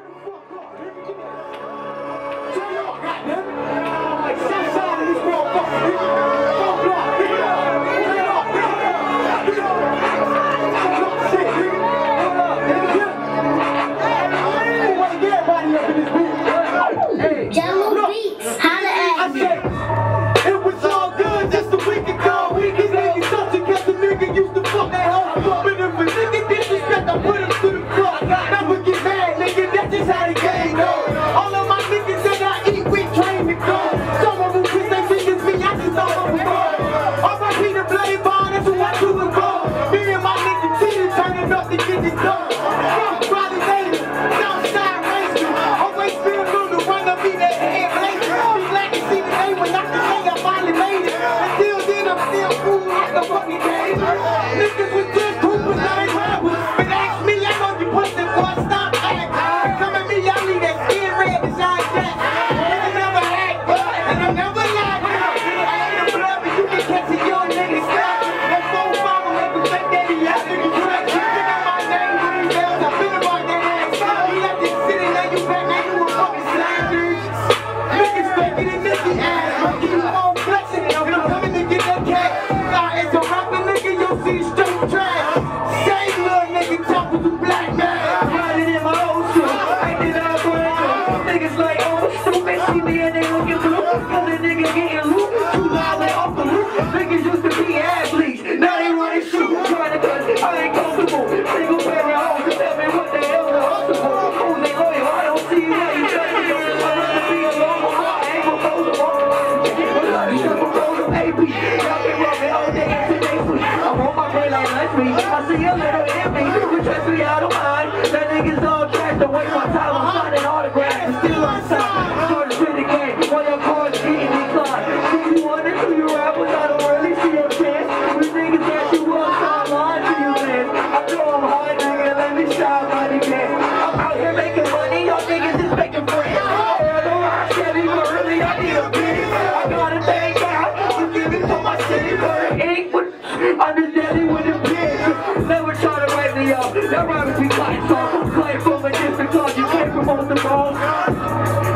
Fuck off, Everybody Mind. That nigga's all trash, the way waste my time. Bentley up. That rhymes be like, so play from a distance, cause you can't promote the ball.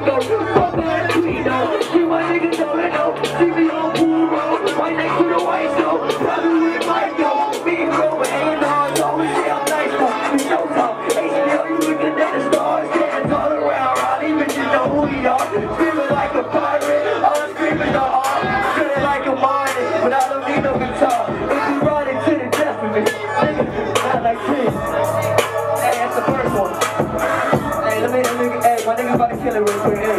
the boat. killer rapper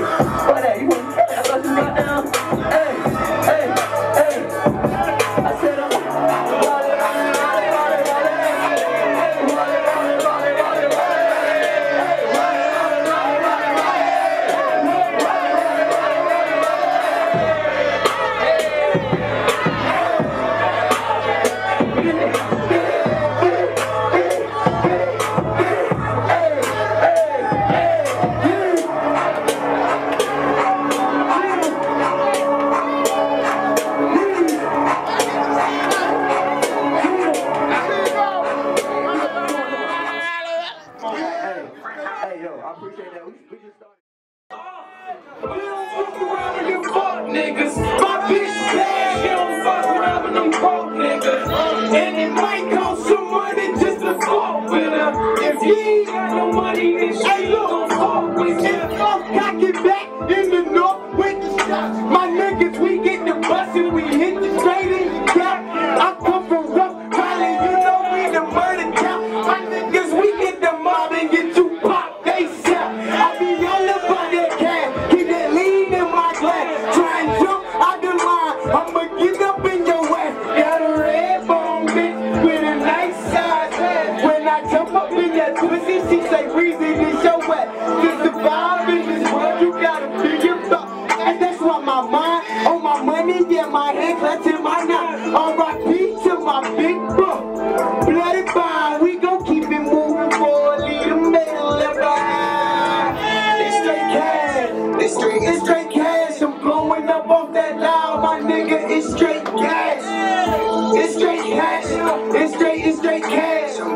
I appreciate that. We, don't fuck around with you fuck niggas. My bitch don't fuck around with them niggas. And it might cost money just to fuck with her. If you ain't got no money, then don't fuck with back. Reezy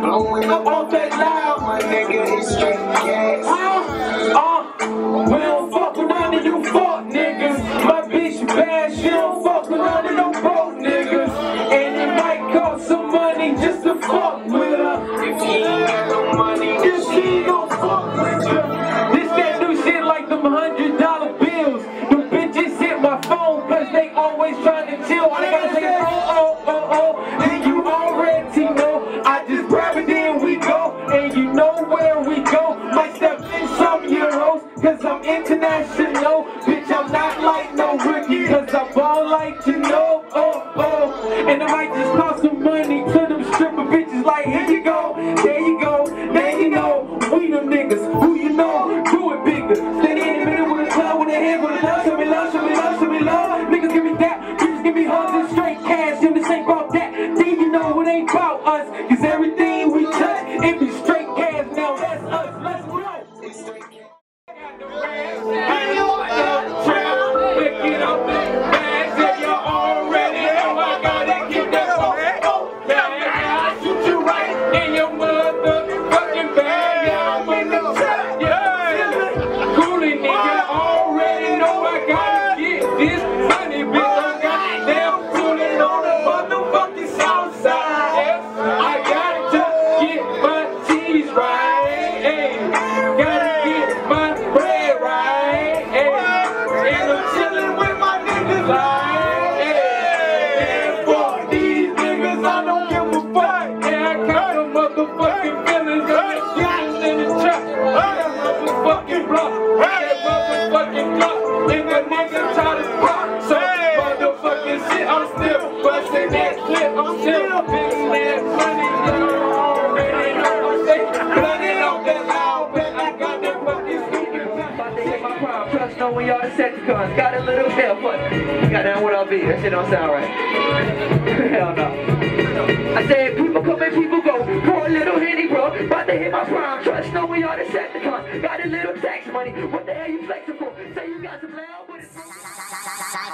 I'm blowing up off that loud, my nigga, it's straight gas. Uh, uh, we don't fuck with none of you fuck niggas. My bitch bad, she don't fuck with none of them broke niggas. And it might cost some money just to fuck with her. Stripper bitches like here you go. There you go. There you know. We them niggas. Who you know? Do it bigger. Standing in the middle with a club with a hand with a love. Show me love, show me love, show me love. Niggas give me that. Bitches give me hugs and straight cash. And this ain't about that. Then you know it ain't about I'm still money. That loud, I got to hit my prime, trust no y'all. Got a little but goddamn what I'll be. That shit don't sound right. Hell no. I said people come and people go. Pour a little henny, bro. To hit my prime, trust no when y'all. Got a little tax money. What the hell you flexing for? Say you got some loud, but it's.